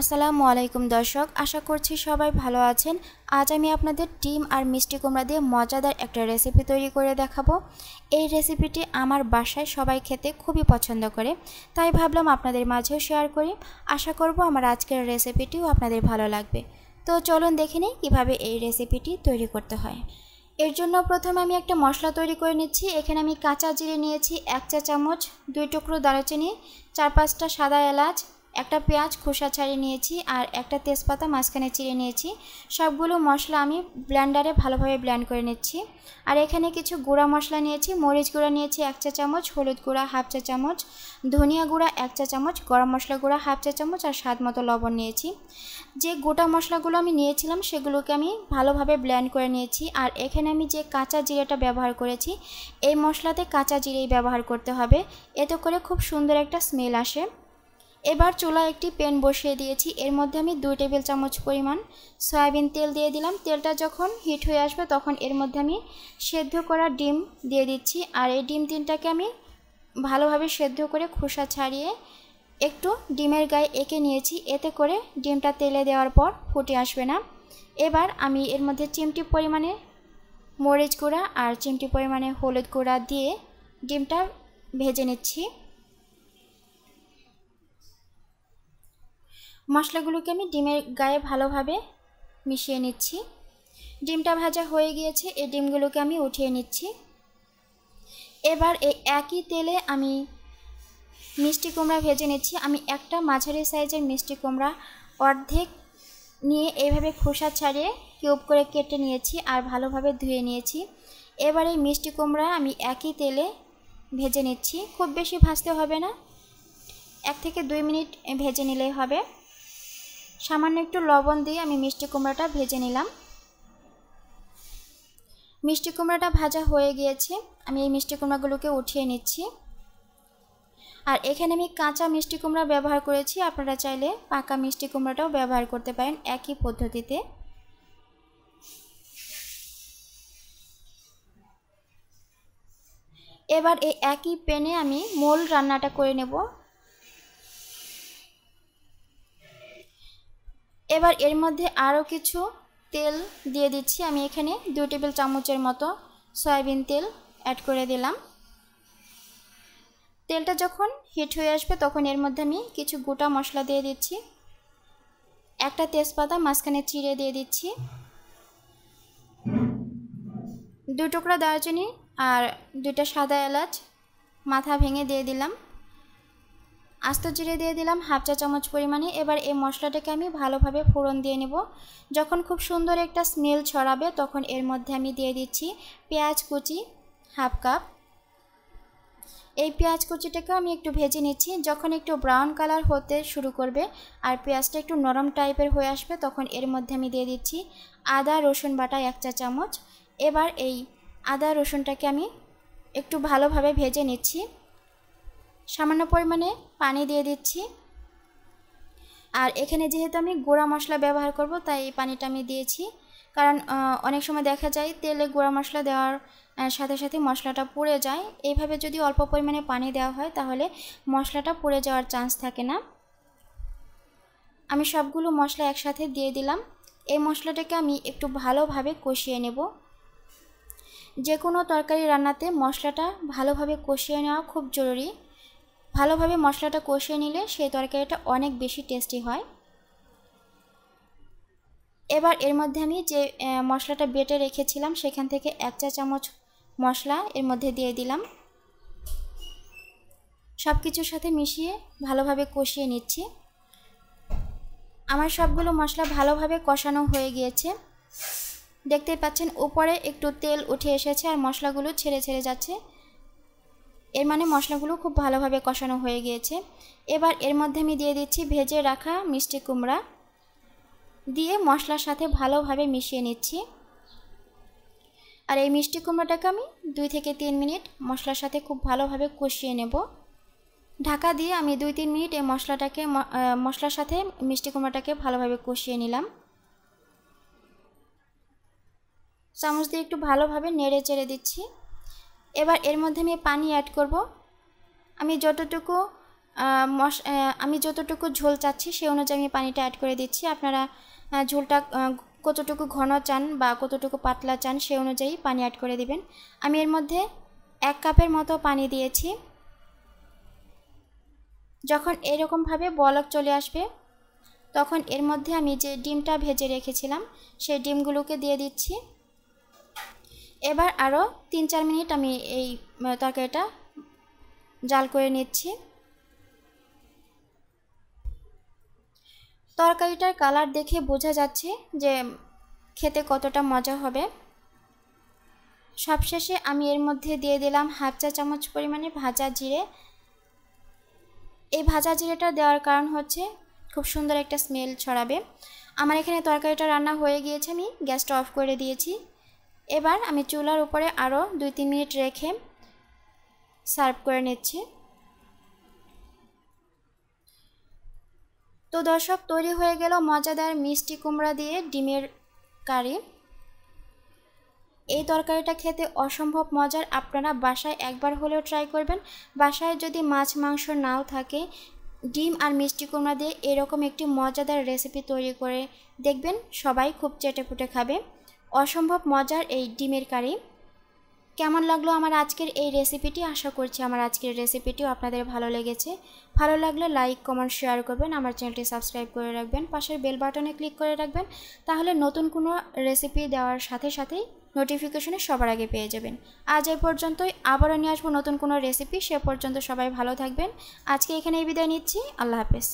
আসসালামু আলাইকুম দর্শক, আশা করছি সবাই ভালো আছেন। আজ আমি আপনাদের ডিম আর মিষ্টি কুমড়া দিয়ে মজাদার একটা রেসিপি তৈরি করে দেখাবো। এই রেসিপিটি আমার বাসায় সবাই খেতে খুবই পছন্দ করে, তাই ভাবলাম আপনাদের মাঝেও শেয়ার করি। আশা করব আমার আজকের রেসিপিটিও আপনাদের ভালো লাগবে। তো চলুন দেখে নিই কীভাবে এই রেসিপিটি তৈরি করতে হয়। এর জন্য প্রথমে আমি একটা মশলা তৈরি করে নিচ্ছি। এখানে আমি কাঁচা জিরে নিয়েছি এক চা চামচ, দুই টুকরো দারুচিনি, চার পাঁচটা সাদা এলাচ একটা পেঁয়াজ খোসা ছাড়িয়ে নিয়েছি আর একটা তেজপাতা মাঝখানে চিড়ে নিয়েছি। সবগুলো মশলা আমি ব্ল্যান্ডারে ভালোভাবে ব্ল্যান্ড করে নিচ্ছি। আর এখানে কিছু গুঁড়া মশলা নিয়েছি, মরিচ গুঁড়া নিয়েছি এক চা চামচ, হলুদ গুঁড়া হাফ চা চামচ, ধনিয়া গুঁড়া এক চা চামচ, গরম মশলা গুঁড়া হাফ চা চামচ আর স্বাদ মতো লবণ নিয়েছি। যে গোটা মশলাগুলো আমি নিয়েছিলাম সেগুলোকে আমি ভালোভাবে ব্ল্যান্ড করে নিয়েছি। আর এখানে আমি যে কাঁচা জিরেটা ব্যবহার করেছি, এই মশলাতে কাঁচা জিরেই ব্যবহার করতে হবে। এতে করে খুব সুন্দর একটা স্মেল আসে। এবার চুলায় একটি প্যান বসিয়ে দিয়েছি। এর মধ্যে আমি দুই টেবিল চামচ পরিমাণ সয়াবিন তেল দিয়ে দিলাম। তেলটা যখন হিট হয়ে আসবে তখন এর মধ্যে আমি সেদ্ধ করা ডিম দিয়ে দিচ্ছি। আর এই ডিম তিনটাকে আমি ভালোভাবে সেদ্ধ করে খোসা ছাড়িয়ে একটু ডিমের গায়ে এঁকে নিয়েছি। এতে করে ডিমটা তেলে দেওয়ার পর ফুটে আসবে না। এবার আমি এর মধ্যে চিমটি পরিমাণে মরিচ গুঁড়া আর চিমটি পরিমাণে হলুদ গুঁড়া দিয়ে ডিমটা ভেজে নিচ্ছি। মশলাগুলোকে আমি ডিমের গায়ে ভালোভাবে মিশিয়ে নিচ্ছি। ডিমটা ভাজা হয়ে গিয়েছে, এই ডিমগুলোকে আমি উঠিয়ে নিচ্ছি। এবার এই একই তেলে আমি মিষ্টি কুমড়া ভেজে নিচ্ছি। আমি একটা মাঝারি সাইজের মিষ্টি কুমড়া অর্ধেক নিয়ে এইভাবে খোসা ছাড়িয়ে কিউব করে কেটে নিয়েছি আর ভালোভাবে ধুয়ে নিয়েছি। এবার এই মিষ্টি কুমড়া আমি একই তেলে ভেজে নিচ্ছি। খুব বেশি ভাজতে হবে না। এক থেকে দুই মিনিট ভেজে নিলেই হবে। সামান্য একটু লবণ দিয়ে আমি মিষ্টি কুমড়াটা ভেজে নিলাম। মিষ্টি কুমড়াটা ভাজা হয়ে গিয়েছে। আমি এই মিষ্টি কুমড়াগুলোকে উঠিয়ে নিচ্ছি। আর এখানে আমি কাঁচা মিষ্টি কুমড়া ব্যবহার করেছি। আপনারা চাইলে পাকা মিষ্টি কুমড়াটাও ব্যবহার করতে পারেন একই পদ্ধতিতে। এবার এই একই প্যানে আমি মোল রান্নাটা করে নেব। এবার এর মধ্যে আরও কিছু তেল দিয়ে দিচ্ছি। আমি এখানে দু টেবিল চামচের মতো সয়াবিন তেল অ্যাড করে দিলাম। তেলটা যখন হিট হয়ে আসবে, তখন এর মধ্যে আমি কিছু গোটা মশলা দিয়ে দিচ্ছি। একটা তেজপাতা মাঝখানে চিড়ে দিয়ে দিচ্ছি। দু টুকরা দারচিনি আর দুইটা সাদা এলাচ মাথা ভেঙে দিয়ে দিলাম। আস্ত জিরে দিয়ে দিলাম হাফ চা চামচ পরিমাণে। এবার এই মশলাটাকে আমি ভালোভাবে ফোড়ন দিয়ে নেব। যখন খুব সুন্দর একটা স্মেল ছড়াবে, তখন এর মধ্যে আমি দিয়ে দিচ্ছি পেঁয়াজ কুচি হাফ কাপ। এই পেঁয়াজ কুচিটাকে আমি একটু ভেজে নিচ্ছি। যখন একটু ব্রাউন কালার হতে শুরু করবে আর পেঁয়াজটা একটু নরম টাইপের হয়ে আসবে, তখন এর মধ্যে আমি দিয়ে দিচ্ছি আদা, রসুন বাটা এক চা চামচ। এবার এই আদা, রসুনটাকে আমি একটু ভালোভাবে ভেজে নিচ্ছি। সামান্য পরিমাণে পানি দিয়ে দিচ্ছি। আর এখানে যেহেতু আমি গুঁড়া মশলা ব্যবহার করব, তাই এই পানিটা আমি দিয়েছি। কারণ অনেক সময় দেখা যায় তেলে গুঁড়া মশলা দেওয়ার সাথে সাথে মশলাটা পুড়ে যায়। এইভাবে যদি অল্প পরিমাণে পানি দেওয়া হয়, তাহলে মশলাটা পুড়ে যাওয়ার চান্স থাকে না। আমি সবগুলো মশলা একসাথে দিয়ে দিলাম। এই মশলাটাকে আমি একটু ভালোভাবে কষিয়ে নেব। যে কোনো তরকারি রান্নাতে মশলাটা ভালোভাবে কষিয়ে নেওয়া খুব জরুরি। ভালোভাবে মশলাটা কষিয়ে নিলে সেই তরকারিটা অনেক বেশি টেস্টি হয়। এবার এর মধ্যে আমি যে মশলাটা বেটে রেখেছিলাম সেখান থেকে এক চা চামচ মশলা এর মধ্যে দিয়ে দিলাম। সব কিছুর সাথে মিশিয়ে ভালোভাবে কষিয়ে নিচ্ছি। আমার সবগুলো মশলা ভালোভাবে কষানো হয়ে গিয়েছে। দেখতে পাচ্ছেন, উপরে একটু তেল উঠে এসেছে আর মশলাগুলো ছেড়ে ছেড়ে যাচ্ছে। এর মানে মশলাগুলো খুব ভালোভাবে কষানো হয়ে গিয়েছে। এবার এর মধ্যে আমি দিয়ে দিচ্ছি ভেজে রাখা মিষ্টি কুমড়া। দিয়ে মশলার সাথে ভালোভাবে মিশিয়ে নিচ্ছি। আর এই মিষ্টি কুমড়াটাকে আমি দুই থেকে তিন মিনিট মশলার সাথে খুব ভালোভাবে কষিয়ে নেব। ঢাকা দিয়ে আমি দুই তিন মিনিট এই মশলাটাকে মশলার সাথে মিষ্টি কুমড়াটাকে ভালোভাবে কষিয়ে নিলাম। চামচ দিয়ে একটু ভালোভাবে নেড়ে চেড়ে দিচ্ছি। এবার এর মধ্যে আমি পানি অ্যাড করব। আমি যতটুকু মশ আমি যতটুকু ঝোল চাচ্ছি সে অনুযায়ী আমি পানিটা অ্যাড করে দিচ্ছি। আপনারা ঝোলটা কতটুকু ঘন চান বা কতটুকু পাতলা চান সে অনুযায়ী পানি অ্যাড করে দিবেন। আমি এর মধ্যে এক কাপের মতো পানি দিয়েছি। যখন এরকমভাবে বলক চলে আসবে, তখন এর মধ্যে আমি যে ডিমটা ভেজে রেখেছিলাম, সেই ডিমগুলোকে দিয়ে দিচ্ছি। এবার আরও তিন চার মিনিট আমি এই তরকারিটা জাল করে নিচ্ছি। তরকারিটার কালার দেখে বোঝা যাচ্ছে যে খেতে কতটা মজা হবে। সবশেষে আমি এর মধ্যে দিয়ে দিলাম হাফ চা চামচ পরিমাণে ভাজা জিরে। এই ভাজা জিরেটা দেওয়ার কারণ হচ্ছে খুব সুন্দর একটা স্মেল ছড়াবে। আমার এখানে তরকারিটা রান্না হয়ে গিয়েছে, আমি গ্যাসটা অফ করে দিয়েছি। এবার আমি চুলার উপরে আরও দুই তিন মিনিট রেখে সার্ভ করে নিচ্ছি। তো দর্শক, তৈরি হয়ে গেল মজাদার মিষ্টি কুমড়া দিয়ে ডিমের কারি। এই তরকারিটা খেতে অসম্ভব মজার। আপনারা বাসায় একবার হলেও ট্রাই করবেন। বাসায় যদি মাছ, মাংস নাও থাকে, ডিম আর মিষ্টি কুমড়া দিয়ে এরকম একটি মজাদার রেসিপি তৈরি করে দেখবেন সবাই খুব চেটে ফুটে খাবে। অসম্ভব মজার এই ডিমের কারি। কেমন লাগল আমার আজকের এই রেসিপিটি আশা করছি আমার আজকের রেসিপিটিও আপনাদের ভালো লেগেছে। ভালো লাগলে লাইক কমেন্ট শেয়ার করবেন। আমার চ্যানেলটি সাবস্ক্রাইব করে রাখবেন। পাশের বেল বাটনে ক্লিক করে রাখবেন। তাহলে নতুন কোনো রেসিপি দেওয়ার সাথে সাথেই নোটিফিকেশনে সবার আগে পেয়ে যাবেন। আজ এই পর্যন্তই। আবারও নিয়ে আসব নতুন কোনো রেসিপি সে পর্যন্ত সবাই ভালো থাকবেন। আজকে এখানেই বিদায় নিচ্ছি। আল্লাহ হাফেজ।